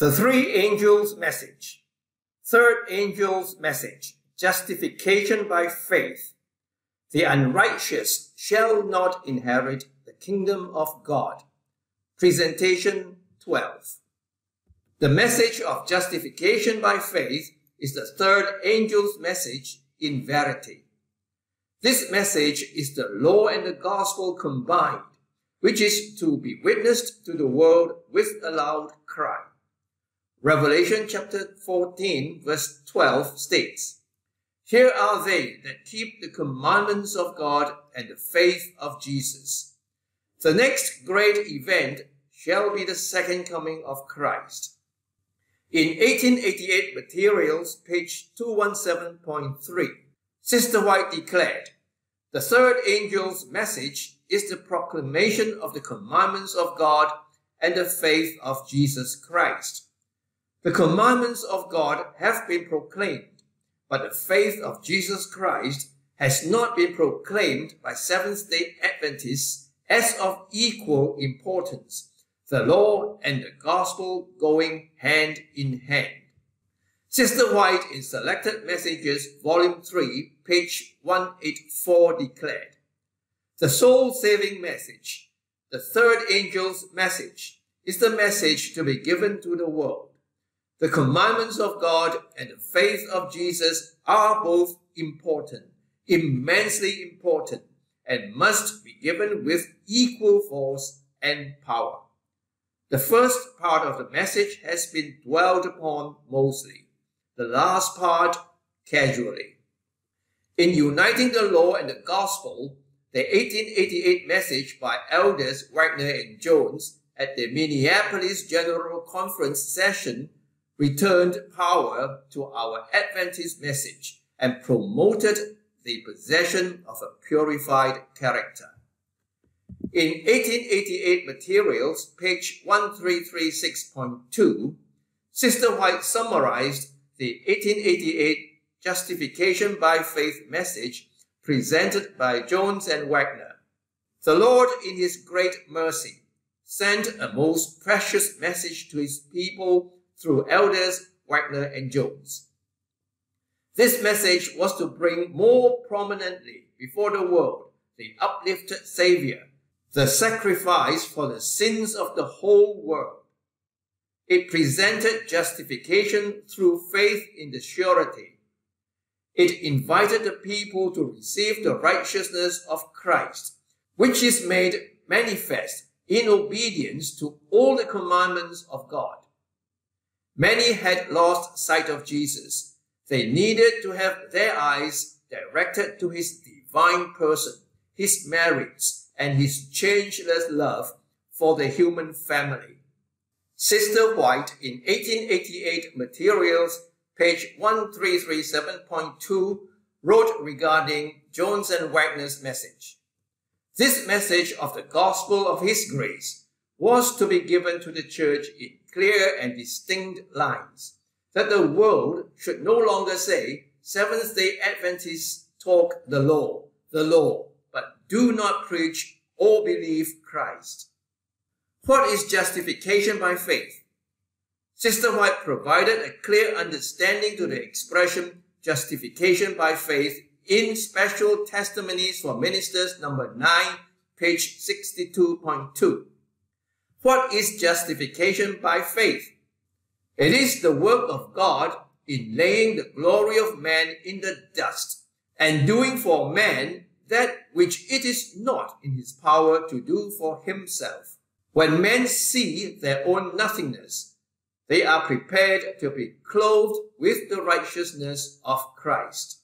The three angels' message. Third angel's message. Justification by faith. The unrighteous shall not inherit the kingdom of God. Presentation 12. The message of justification by faith is the third angel's message in verity. This message is the law and the gospel combined, which is to be witnessed to the world with a loud cry. Revelation chapter 14 verse 12 states, Here are they that keep the commandments of God and the faith of Jesus. The next great event shall be the second coming of Christ. In 1888 materials, page 217.3, Sister White declared, The third angel's message is the proclamation of the commandments of God and the faith of Jesus Christ. The commandments of God have been proclaimed, but the faith of Jesus Christ has not been proclaimed by Seventh-day Adventists as of equal importance, the law and the gospel going hand in hand. Sister White in Selected Messages, Volume 3, page 184 declared, The soul-saving message, the third angel's message, is the message to be given to the world. The commandments of God and the faith of Jesus are both important, immensely important, and must be given with equal force and power. The first part of the message has been dwelled upon mostly, the last part casually. In uniting the law and the gospel, the 1888 message by elders Waggoner and Jones at the Minneapolis General Conference session returned power to our Adventist message and promoted the possession of a purified character. In 1888 materials, page 1336.2, Sister White summarized the 1888 justification by faith message presented by Jones and Waggoner. The Lord, in his great mercy, sent a most precious message to his people through elders Waggoner and Jones. This message was to bring more prominently before the world the uplifted Savior, the sacrifice for the sins of the whole world. It presented justification through faith in the surety. It invited the people to receive the righteousness of Christ, which is made manifest in obedience to all the commandments of God. Many had lost sight of Jesus. They needed to have their eyes directed to his divine person, his merits, and his changeless love for the human family. Sister White in 1888 Materials, page 1337.2, wrote regarding Jones and Waggoner's message. This message of the gospel of his grace was to be given to the church in clear and distinct lines, that the world should no longer say, Seventh-day Adventists talk the law, the law, but do not preach or believe Christ. What is justification by faith? Sister White provided a clear understanding to the expression justification by faith in Special Testimonies for Ministers number 9, page 62.2. What is justification by faith? It is the work of God in laying the glory of man in the dust and doing for man that which it is not in his power to do for himself. When men see their own nothingness, they are prepared to be clothed with the righteousness of Christ.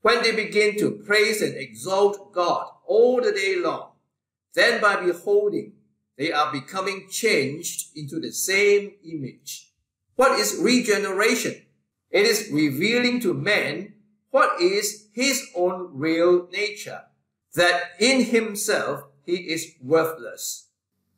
When they begin to praise and exalt God all the day long, then by beholding they are becoming changed into the same image. What is regeneration? It is revealing to man what is his own real nature, that in himself he is worthless.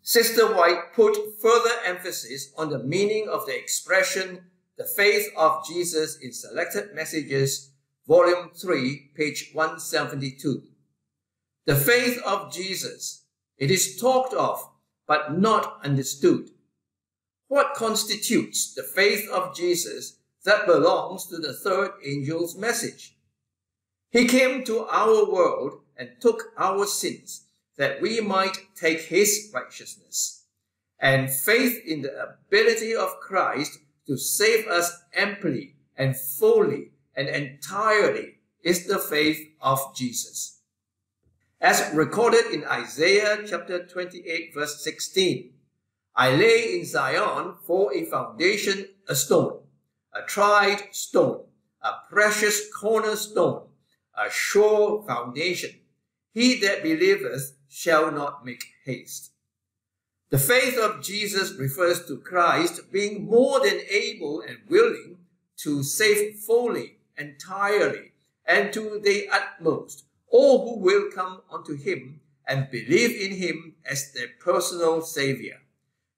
Sister White put further emphasis on the meaning of the expression the faith of Jesus in Selected Messages, Volume 3, page 172. The faith of Jesus. It is talked of but not understood. what constitutes the faith of Jesus that belongs to the third angel's message. He came to our world and took our sins that we might take his righteousness. And faith in the ability of Christ to save us amply and fully and entirely is the faith of Jesus. As recorded in Isaiah chapter 28 verse 16, I lay in Zion for a foundation a stone, a tried stone, a precious cornerstone, a sure foundation. He that believeth shall not make haste. The faith of Jesus refers to Christ being more than able and willing to save fully, entirely, and to the utmost all who will come unto him and believe in him as their personal Savior.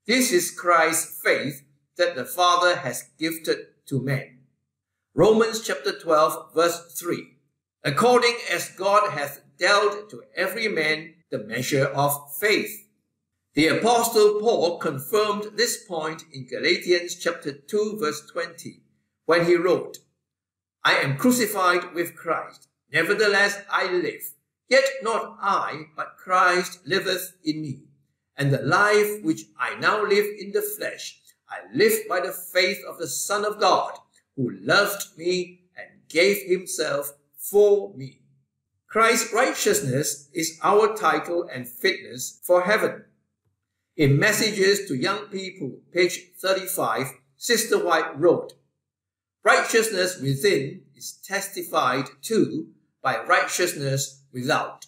This is Christ's faith that the Father has gifted to men. Romans chapter 12 verse 3. According as God hath dealt to every man the measure of faith. The apostle Paul confirmed this point in Galatians chapter 2 verse 20 when he wrote, I am crucified with Christ. Nevertheless I live. Yet not I, but Christ liveth in me. And the life which I now live in the flesh, I live by the faith of the Son of God, who loved me and gave himself for me. Christ's righteousness is our title and fitness for heaven. In Messages to Young People, page 35, Sister White wrote, Righteousness within is testified to by righteousness without.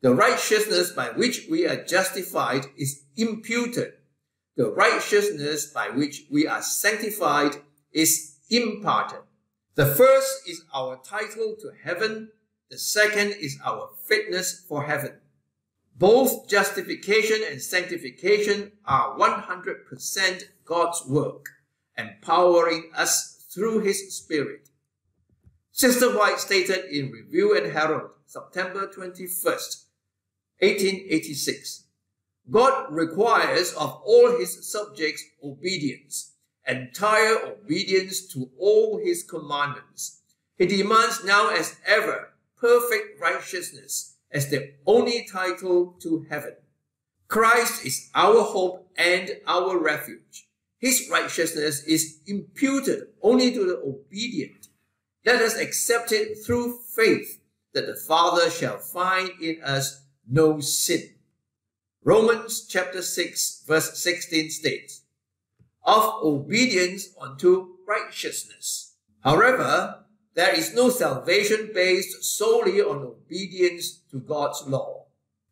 The righteousness by which we are justified is imputed. The righteousness by which we are sanctified is imparted. The first is our title to heaven. The second is our fitness for heaven. Both justification and sanctification are 100% God's work, empowering us through His Spirit. Sister White stated in Review and Herald, September 21st, 1886, God requires of all his subjects obedience, entire obedience to all his commandments. He demands now as ever perfect righteousness as the only title to heaven. Christ is our hope and our refuge. His righteousness is imputed only to the obedient. Let us accept it through faith that the Father shall find in us no sin. Romans chapter 6 verse 16 states, of obedience unto righteousness. However, there is no salvation based solely on obedience to God's law.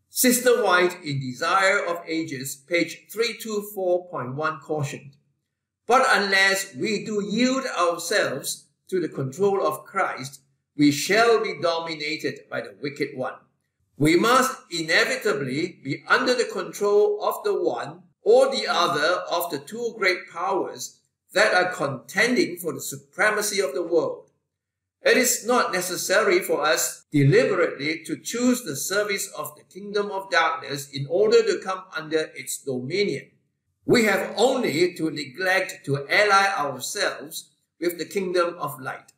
Sister White in Desire of Ages, page 324.1 cautioned, But unless we do yield ourselves to the control of Christ, we shall be dominated by the wicked one. We must inevitably be under the control of the one or the other of the two great powers that are contending for the supremacy of the world. It is not necessary for us deliberately to choose the service of the kingdom of darkness in order to come under its dominion. We have only to neglect to ally ourselves with the kingdom of light.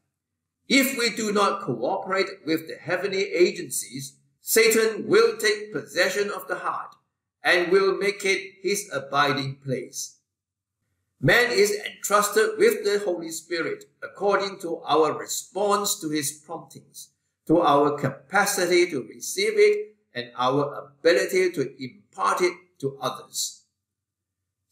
If we do not cooperate with the heavenly agencies, Satan will take possession of the heart and will make it his abiding place. Man is entrusted with the Holy Spirit according to our response to his promptings, to our capacity to receive it, and our ability to impart it to others.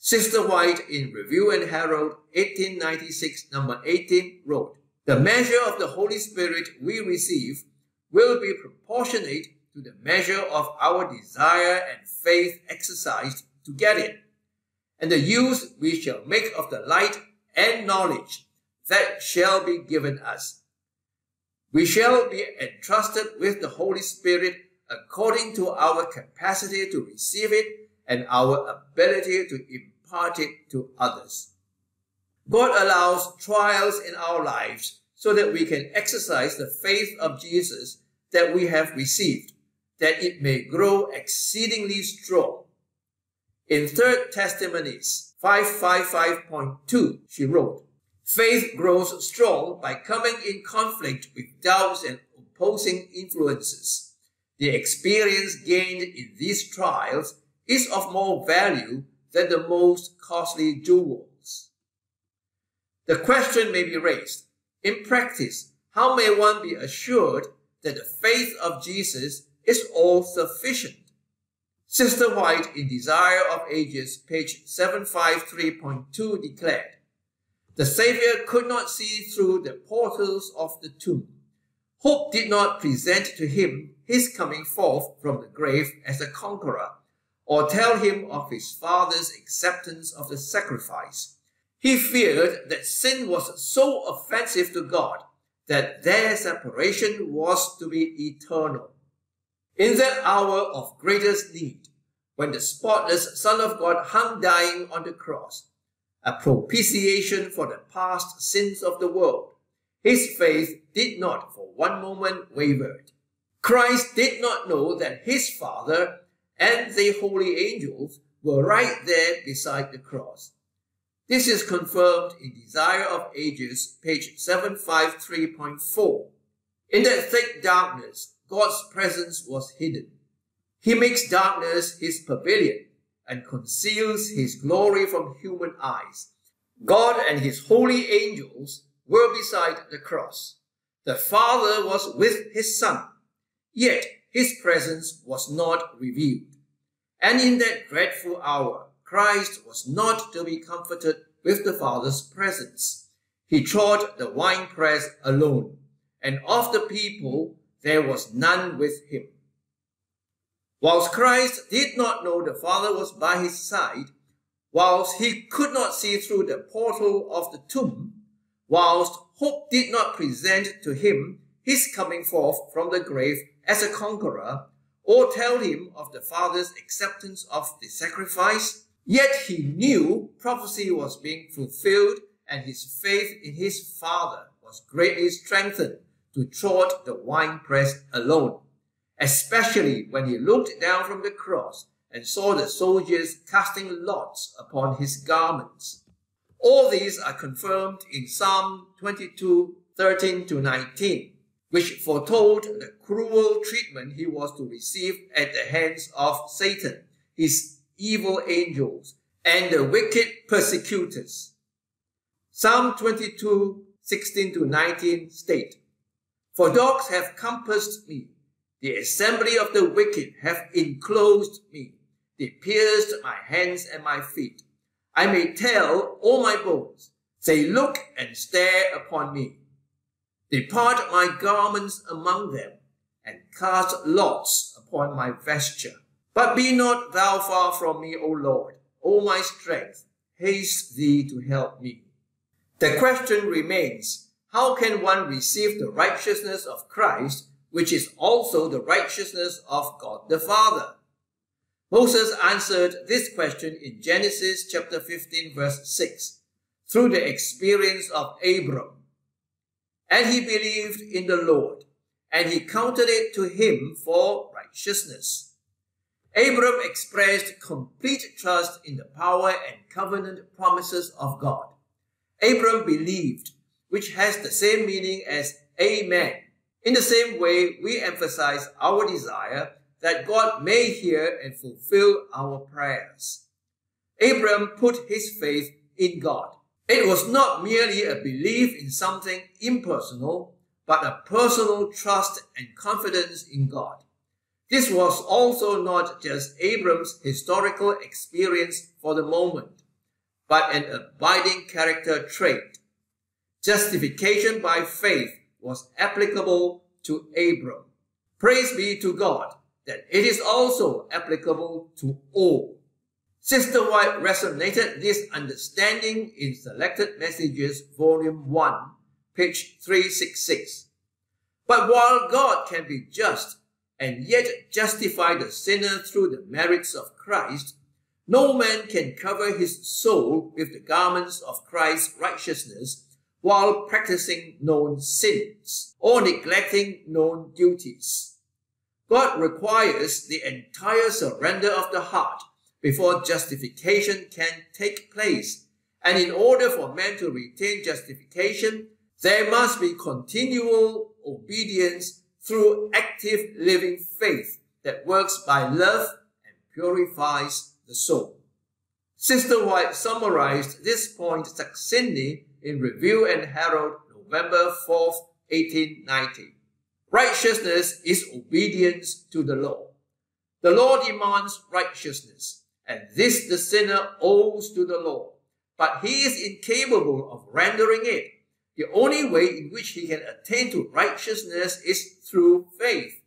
Sister White in Review and Herald 1896 number 18 wrote, The measure of the Holy Spirit we receive will be proportionate to the measure of our desire and faith exercised to get it, and the use we shall make of the light and knowledge that shall be given us. We shall be entrusted with the Holy Spirit according to our capacity to receive it and our ability to impart it to others. God allows trials in our lives so that we can exercise the faith of Jesus that we have received that it may grow exceedingly strong. In Third Testimonies 555.2, she wrote, Faith grows strong by coming in conflict with doubts and opposing influences. The experience gained in these trials is of more value than the most costly jewels. The question may be raised, in practice, how may one be assured that the faith of Jesus is all sufficient? Sister White in Desire of Ages, page 753.2 declared, The Savior could not see through the portals of the tomb. Hope did not present to him his coming forth from the grave as a conqueror, or tell him of his Father's acceptance of the sacrifice. He feared that sin was so offensive to God that their separation was to be eternal. In that hour of greatest need, when the spotless Son of God hung dying on the cross, a propitiation for the past sins of the world, his faith did not for one moment waver. Christ did not know that his Father and the holy angels were right there beside the cross. This is confirmed in Desire of Ages, page 753.4. In that thick darkness, God's presence was hidden. He makes darkness his pavilion and conceals his glory from human eyes. God and his holy angels were beside the cross. The Father was with his Son, yet his presence was not revealed. And in that dreadful hour, Christ was not to be comforted with the Father's presence. He trod the winepress alone, and of the people there was none with him. Whilst Christ did not know the Father was by his side, whilst he could not see through the portal of the tomb, whilst hope did not present to him his coming forth from the grave as a conqueror, or tell him of the Father's acceptance of the sacrifice, yet he knew prophecy was being fulfilled and his faith in his Father was greatly strengthened to trod the winepress alone, especially when he looked down from the cross and saw the soldiers casting lots upon his garments. All these are confirmed in Psalm 22, 13 to 19, which foretold the cruel treatment he was to receive at the hands of Satan, his evil angels, and the wicked persecutors. Psalm 22, 16 to 19 state, For dogs have compassed me, the assembly of the wicked have enclosed me, they pierced my hands and my feet. I may tell all my bones, say, look and stare upon me. They part my garments among them, and cast lots upon my vesture. But be not thou far from me, O Lord, O my strength, haste thee to help me. The question remains, how can one receive the righteousness of Christ, which is also the righteousness of God the Father? Moses answered this question in Genesis chapter 15 verse 6 through the experience of Abram. And he believed in the Lord, and he counted it to him for righteousness. Abram expressed complete trust in the power and covenant promises of God. Abram believed, which has the same meaning as Amen. In the same way, we emphasize our desire that God may hear and fulfill our prayers. Abram put his faith in God. It was not merely a belief in something impersonal, but a personal trust and confidence in God. This was also not just Abram's historical experience for the moment, but an abiding character trait. Justification by faith was applicable to Abram. Praise be to God that it is also applicable to all. Sister White resonated this understanding in Selected Messages, Volume 1, page 366. But while God can be just and yet justify the sinner through the merits of Christ, no man can cover his soul with the garments of Christ's righteousness while practicing known sins or neglecting known duties. God requires the entire surrender of the heart before justification can take place. And in order for man to retain justification, there must be continual obedience through active living faith that works by love and purifies the soul. Sister White summarized this point succinctly in Review and Herald, November 4th, 1890. Righteousness is obedience to the law. The law demands righteousness, and this the sinner owes to the law, but he is incapable of rendering it. The only way in which he can attain to righteousness is through faith.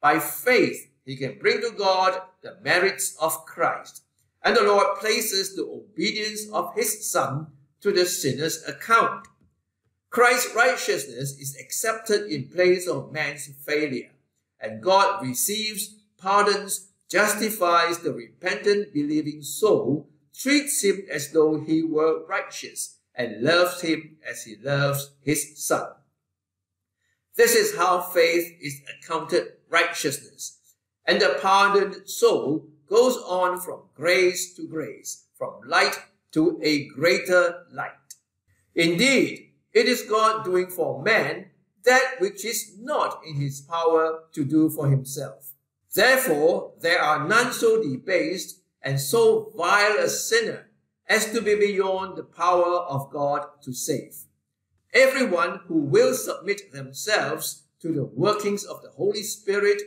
By faith, he can bring to God the merits of Christ. And the Lord places the obedience of his Son to the sinner's account. Christ's righteousness is accepted in place of man's failure, and God receives, pardons, justifies the repentant believing soul, treats him as though he were righteous, and loves him as he loves his Son. This is how faith is accounted righteousness, and the pardoned soul goes on from grace to grace, from light to a greater light. Indeed, it is God doing for man that which is not in his power to do for himself. Therefore, there are none so debased and so vile a sinner as to be beyond the power of God to save. Everyone who will submit themselves to the workings of the Holy Spirit,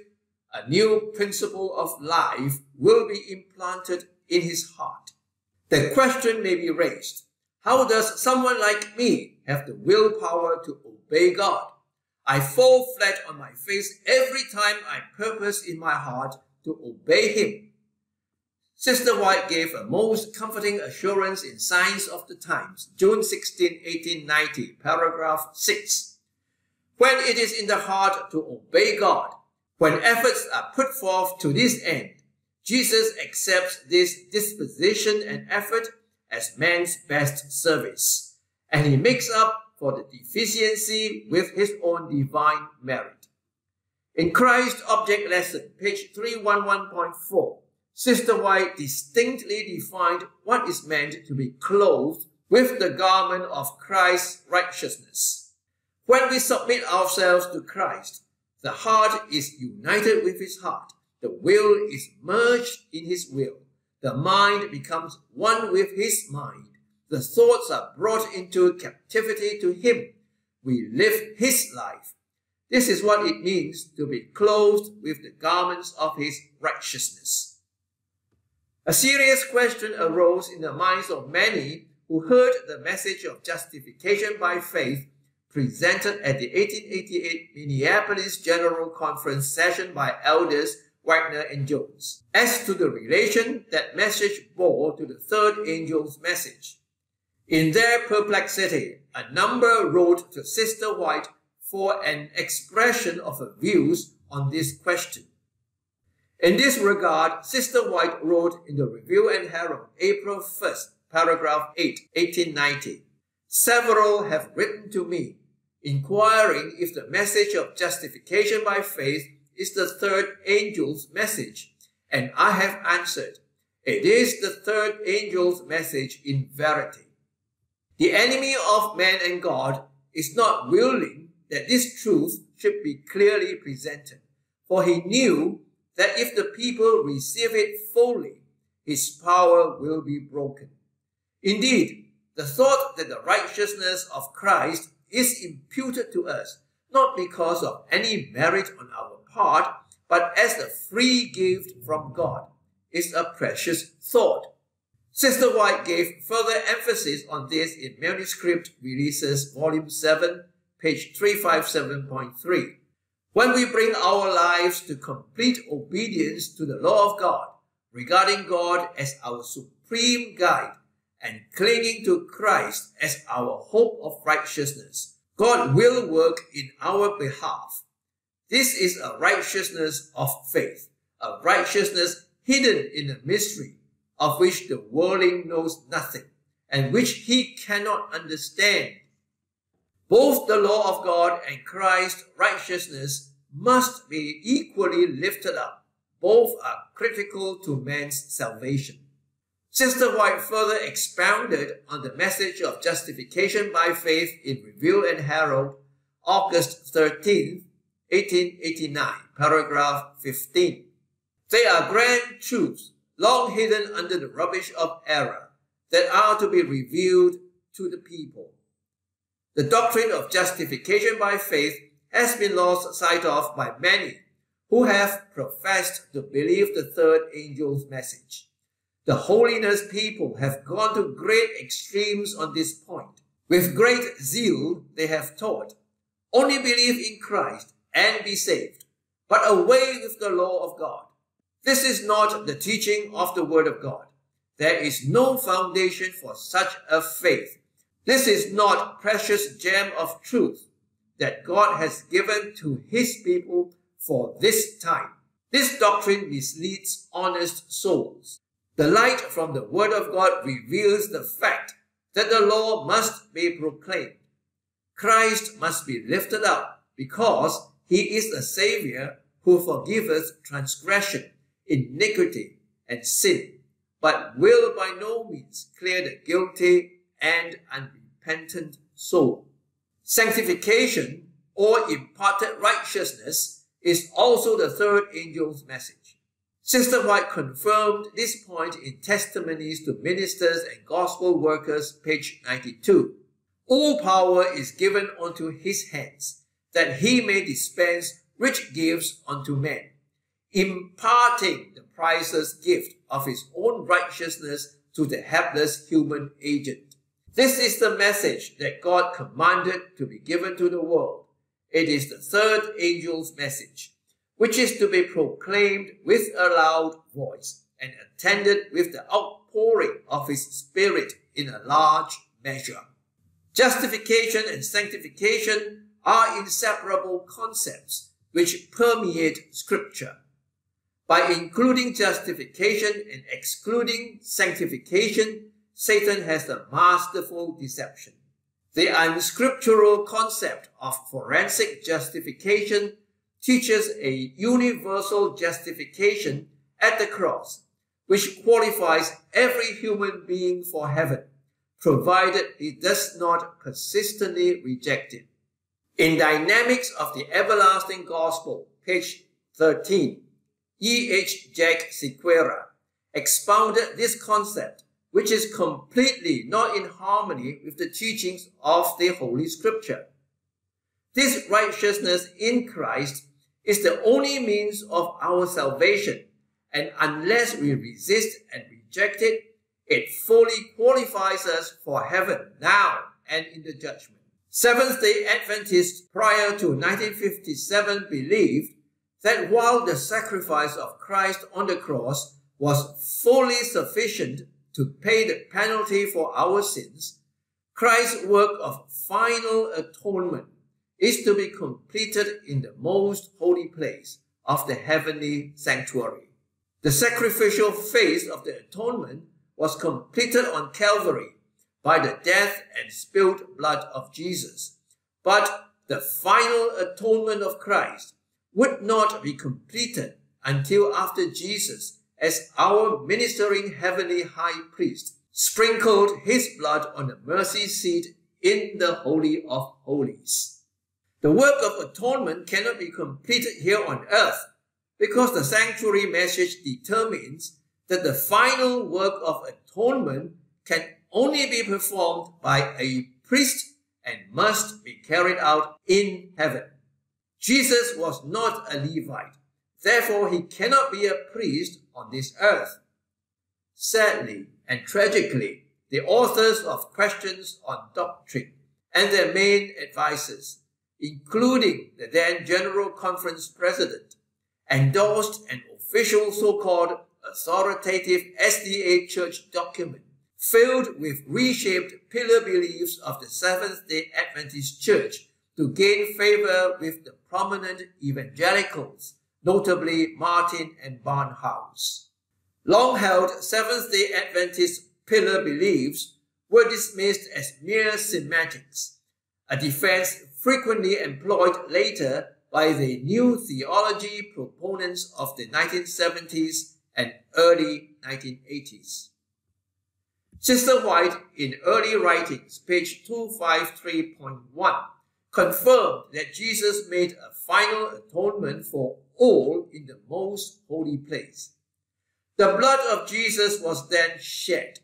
a new principle of life will be implanted in his heart. The question may be raised, how does someone like me have the willpower to obey God? I fall flat on my face every time I purpose in my heart to obey Him. Sister White gave a most comforting assurance in Signs of the Times, June 16, 1890, paragraph 6. When it is in the heart to obey God, when efforts are put forth to this end, Jesus accepts this disposition and effort as man's best service, and he makes up for the deficiency with his own divine merit. In Christ Object Lesson, page 311.4, Sister White distinctly defined what is meant to be clothed with the garment of Christ's righteousness. When we submit ourselves to Christ, the heart is united with his heart. The will is merged in his will. The mind becomes one with his mind. The thoughts are brought into captivity to him. We live his life. This is what it means to be clothed with the garments of his righteousness. A serious question arose in the minds of many who heard the message of justification by faith presented at the 1888 Minneapolis General Conference session by elders Waggoner and Jones, as to the relation that message bore to the third angel's message. In their perplexity, a number wrote to Sister White for an expression of her views on this question. In this regard, Sister White wrote in the Review and Herald, April 1st, paragraph 8, 1890, Several have written to me, inquiring if the message of justification by faith is the third angel's message, and I have answered, it is the third angel's message in verity. The enemy of man and God is not willing that this truth should be clearly presented, for he knew that if the people receive it fully, his power will be broken. Indeed, the thought that the righteousness of Christ is imputed to us, not because of any merit on our part, but as a free gift from God, is a precious thought. Sister White gave further emphasis on this in Manuscript Releases, Volume 7, page 357.3. When we bring our lives to complete obedience to the law of God, regarding God as our supreme guide, and clinging to Christ as our hope of righteousness, God will work in our behalf. This is a righteousness of faith, a righteousness hidden in a mystery, of which the worldling knows nothing, and which he cannot understand. Both the law of God and Christ's righteousness must be equally lifted up. Both are critical to man's salvation. Sister White further expounded on the message of justification by faith in Review and Herald, August 13, 1889, paragraph 15. They are grand truths long hidden under the rubbish of error that are to be revealed to the people. The doctrine of justification by faith has been lost sight of by many who have professed to believe the third angel's message. The holiness people have gone to great extremes on this point. With great zeal, they have taught, only believe in Christ and be saved, but away with the law of God. This is not the teaching of the Word of God. There is no foundation for such a faith. This is not precious gem of truth that God has given to his people for this time. This doctrine misleads honest souls. The light from the Word of God reveals the fact that the law must be proclaimed. Christ must be lifted up because he is the Savior who forgiveth transgression, iniquity, and sin, but will by no means clear the guilty and unrepentant soul. Sanctification or imparted righteousness is also the third angel's message. Sister White confirmed this point in Testimonies to Ministers and Gospel Workers, page 92. All power is given unto his hands, that he may dispense rich gifts unto men, imparting the priceless gift of his own righteousness to the helpless human agent. This is the message that God commanded to be given to the world. It is the third angel's message, which is to be proclaimed with a loud voice and attended with the outpouring of his spirit in a large measure. Justification and sanctification are inseparable concepts which permeate scripture. By including justification and excluding sanctification, Satan has a masterful deception. The unscriptural concept of forensic justification teaches a universal justification at the cross, which qualifies every human being for heaven, provided he does not persistently reject it. In Dynamics of the Everlasting Gospel, page 13, E. H. Jack Sequeira expounded this concept which is completely not in harmony with the teachings of the Holy Scripture. This righteousness in Christ is the only means of our salvation, and unless we resist and reject it, it fully qualifies us for heaven now and in the judgment. Seventh day Adventists prior to 1957 believed that while the sacrifice of Christ on the cross was fully sufficient to pay the penalty for our sins, Christ's work of final atonement is to be completed in the most holy place of the heavenly sanctuary. The sacrificial phase of the atonement was completed on Calvary by the death and spilled blood of Jesus. But the final atonement of Christ would not be completed until after Jesus as our ministering heavenly high priest sprinkled his blood on the mercy seat in the Holy of Holies. The work of atonement cannot be completed here on earth because the sanctuary message determines that the final work of atonement can only be performed by a priest and must be carried out in heaven. Jesus was not a Levite. Therefore, he cannot be a priest on this earth. Sadly and tragically, the authors of Questions on Doctrine and their main advisers, including the then General Conference President, endorsed an official so-called authoritative SDA church document filled with reshaped pillar beliefs of the Seventh-day Adventist Church to gain favor with the prominent evangelicals notably Martin and Barnhouse. Long-held Seventh-day Adventist pillar beliefs were dismissed as mere semantics, a defense frequently employed later by the new theology proponents of the 1970s and early 1980s. Sister White, in early writings, page 253.1, confirmed that Jesus made a final atonement for all in the most holy place. The blood of Jesus was then shed,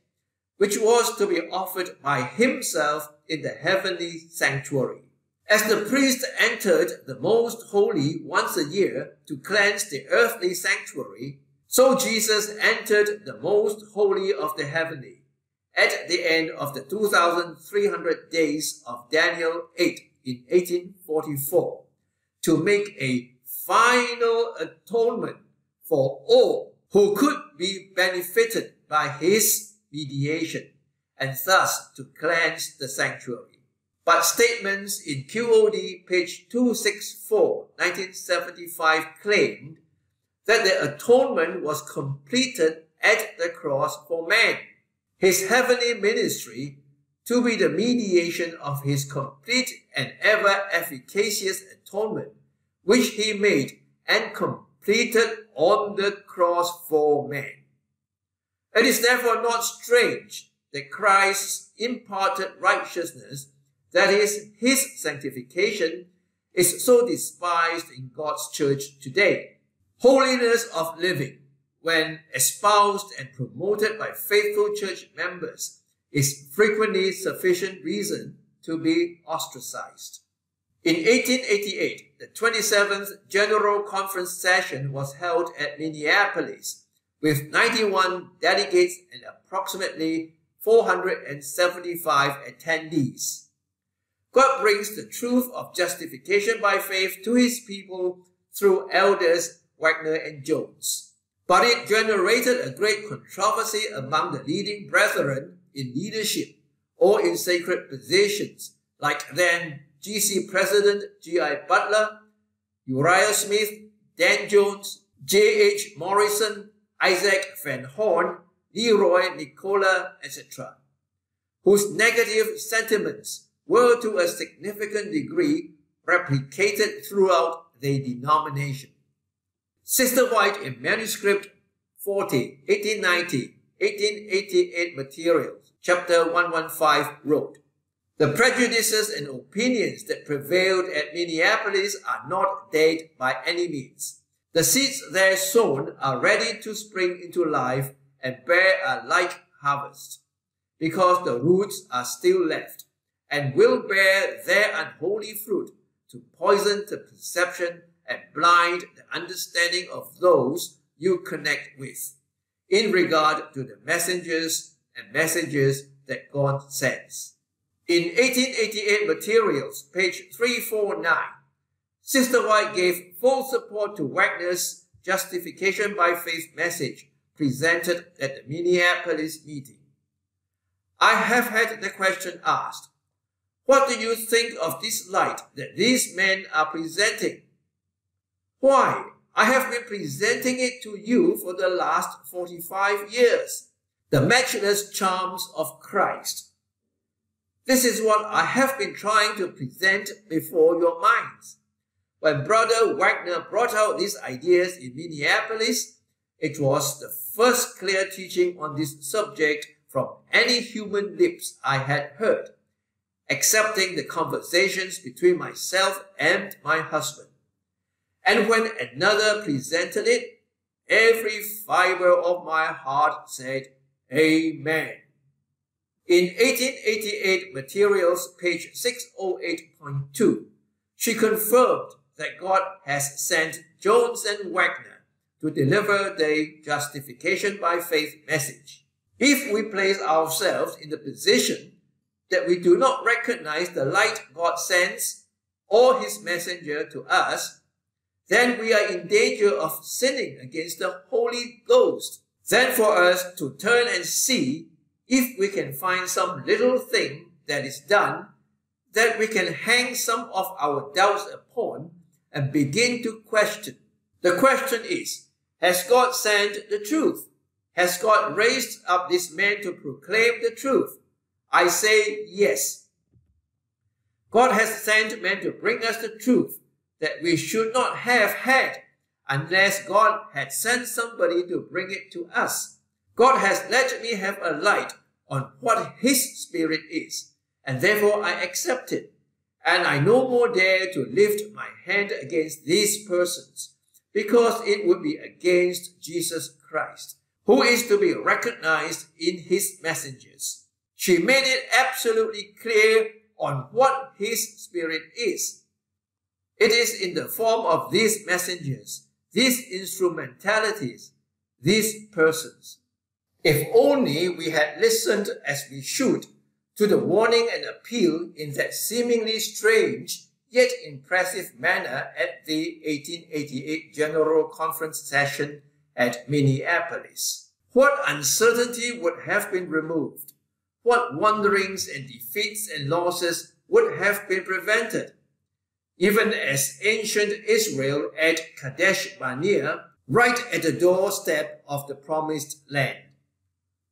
which was to be offered by himself in the heavenly sanctuary. As the priest entered the most holy once a year to cleanse the earthly sanctuary, so Jesus entered the most holy of the heavenly at the end of the 2,300 days of Daniel 8 in 1844 to make a final atonement for all who could be benefited by his mediation and thus to cleanse the sanctuary. But statements in QOD page 264, 1975 claimed that the atonement was completed at the cross for man his heavenly ministry to be the mediation of his complete and ever efficacious atonement, which he made and completed on the cross for man. It is therefore not strange that Christ's imparted righteousness, that is, his sanctification, is so despised in God's church today. Holiness of living when espoused and promoted by faithful church members, is frequently sufficient reason to be ostracized. In 1888, the 27th General Conference session was held at Minneapolis with 91 delegates and approximately 475 attendees. God brings the truth of justification by faith to his people through elders Waggoner and Jones but it generated a great controversy among the leading brethren in leadership or in sacred positions, like then GC President G.I. Butler, Uriah Smith, Dan Jones, J.H. Morrison, Isaac Van Horn, Leroy Nicola, etc., whose negative sentiments were to a significant degree replicated throughout the denomination. Sister White in manuscript 40, 1890, 1888 materials, chapter 115 wrote, The prejudices and opinions that prevailed at Minneapolis are not dead by any means. The seeds there sown are ready to spring into life and bear a like harvest, because the roots are still left and will bear their unholy fruit to poison the perception and blind the understanding of those you connect with in regard to the messengers and messages that God sends. In 1888 materials, page 349, Sister White gave full support to Waggoner's justification by faith message presented at the Minneapolis meeting. I have had the question asked, what do you think of this light that these men are presenting? Why? I have been presenting it to you for the last 45 years. The matchless charms of Christ. This is what I have been trying to present before your minds. When Brother Waggoner brought out these ideas in Minneapolis, it was the first clear teaching on this subject from any human lips I had heard, excepting the conversations between myself and my husband. And when another presented it, every fiber of my heart said, Amen. In 1888 materials, page 608.2, she confirmed that God has sent Jones and Waggoner to deliver the justification by faith message. If we place ourselves in the position that we do not recognize the light God sends or his messenger to us, then we are in danger of sinning against the Holy Ghost. Then for us to turn and see if we can find some little thing that is done that we can hang some of our doubts upon and begin to question. The question is, has God sent the truth? Has God raised up this man to proclaim the truth? I say yes. God has sent men to bring us the truth that we should not have had unless God had sent somebody to bring it to us. God has let me have a light on what His Spirit is, and therefore I accept it. And I no more dare to lift my hand against these persons, because it would be against Jesus Christ, who is to be recognized in His messengers. She made it absolutely clear on what His Spirit is. It is in the form of these messengers, these instrumentalities, these persons. If only we had listened as we should to the warning and appeal in that seemingly strange yet impressive manner at the 1888 General Conference session at Minneapolis. What uncertainty would have been removed? What wanderings and defeats and losses would have been prevented? Even as ancient Israel at Kadesh Barnea, right at the doorstep of the promised land.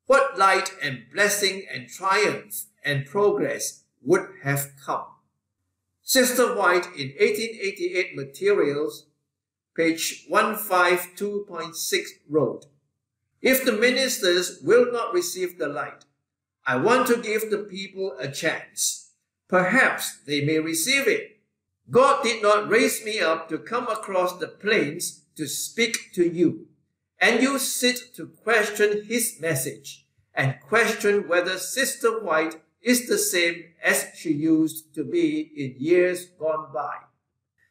What light and blessing and triumph and progress would have come. Sister White in 1888 Materials, page 152.6 wrote, If the ministers will not receive the light, I want to give the people a chance. Perhaps they may receive it. God did not raise me up to come across the plains to speak to you, and you sit to question his message and question whether Sister White is the same as she used to be in years gone by.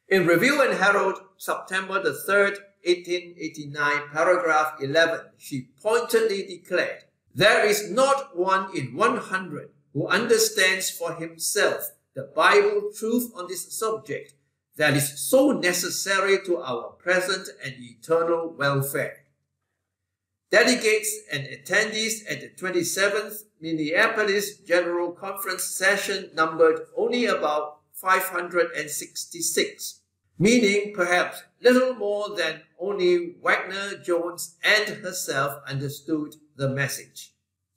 In Review and Herald, September the 3rd, 1889, paragraph 11, she pointedly declared, There is not one in 100 who understands for himself the Bible truth on this subject that is so necessary to our present and eternal welfare. Delegates and attendees at the 27th Minneapolis General Conference session numbered only about 566, meaning perhaps little more than only Waggoner, Jones, and herself understood the message.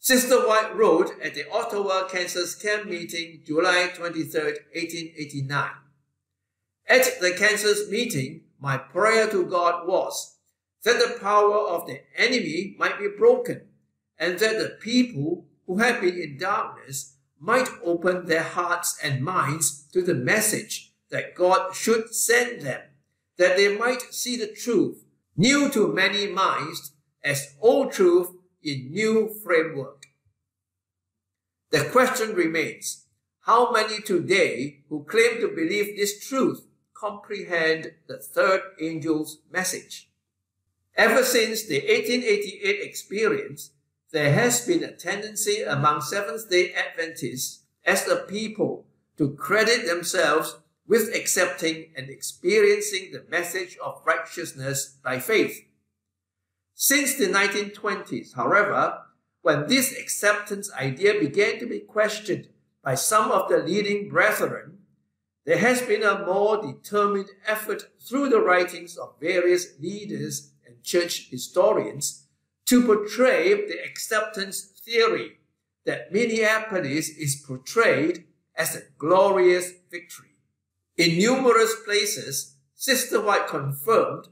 Sister White wrote at the Ottawa, Kansas camp meeting July 23, 1889. At the Kansas meeting, my prayer to God was that the power of the enemy might be broken and that the people who had been in darkness might open their hearts and minds to the message that God should send them, that they might see the truth, new to many minds, as old truth in new framework. The question remains, how many today who claim to believe this truth comprehend the third angel's message. Ever since the 1888 experience, there has been a tendency among Seventh-day Adventists as a people to credit themselves with accepting and experiencing the message of righteousness by faith. Since the 1920s, however, when this acceptance idea began to be questioned by some of the leading brethren, there has been a more determined effort through the writings of various leaders and church historians to portray the acceptance theory that Minneapolis is portrayed as a glorious victory. In numerous places, Sister White confirmed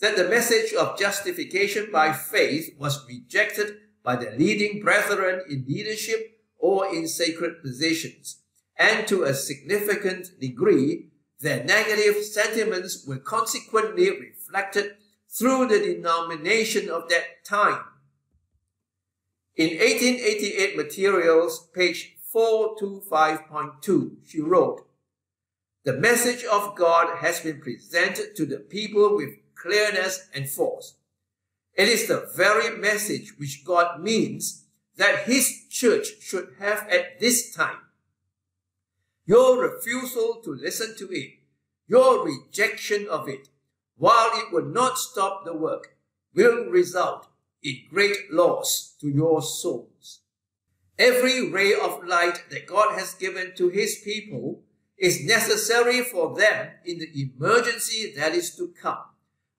that the message of justification by faith was rejected by the leading brethren in leadership or in sacred positions and to a significant degree, their negative sentiments were consequently reflected through the denomination of that time. In 1888 materials, page 425.2, she wrote, The message of God has been presented to the people with clearness and force. It is the very message which God means that His church should have at this time. Your refusal to listen to it, your rejection of it, while it will not stop the work, will result in great loss to your souls. Every ray of light that God has given to his people is necessary for them in the emergency that is to come.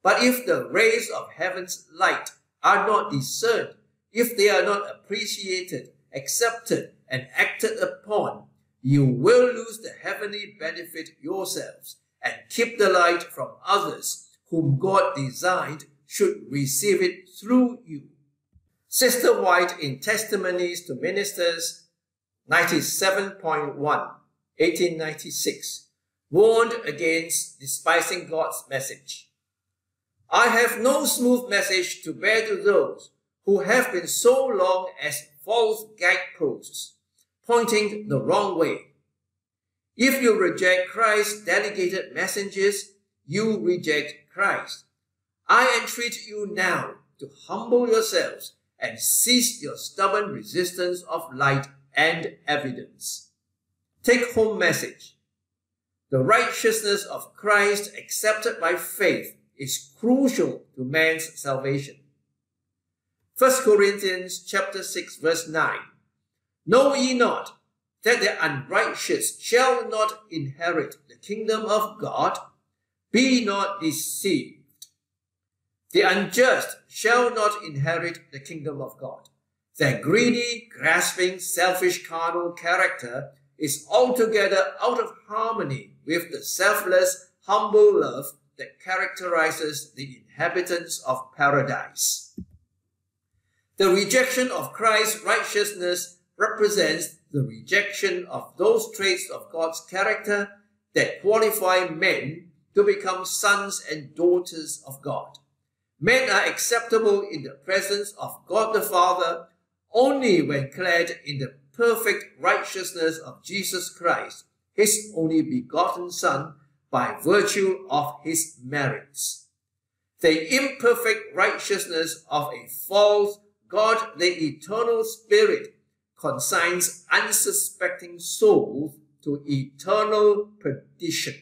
But if the rays of heaven's light are not discerned, if they are not appreciated, accepted, and acted upon, you will lose the heavenly benefit yourselves and keep the light from others whom God designed should receive it through you. Sister White in Testimonies to Ministers 97.1, 1896, warned against despising God's message. I have no smooth message to bear to those who have been so long as false guideposts, pointing the wrong way. If you reject Christ's delegated messengers, you reject Christ. I entreat you now to humble yourselves and cease your stubborn resistance of light and evidence. Take home message. The righteousness of Christ accepted by faith is crucial to man's salvation. 1 Corinthians chapter 6 verse 9. Know ye not that the unrighteous shall not inherit the kingdom of God? Be not deceived. The unjust shall not inherit the kingdom of God. Their greedy, grasping, selfish, carnal character is altogether out of harmony with the selfless, humble love that characterizes the inhabitants of paradise. The rejection of Christ's righteousness represents the rejection of those traits of God's character that qualify men to become sons and daughters of God. Men are acceptable in the presence of God the Father only when clad in the perfect righteousness of Jesus Christ, his only begotten Son, by virtue of his merits. The imperfect righteousness of a false God, the eternal Spirit, consigns unsuspecting souls to eternal perdition.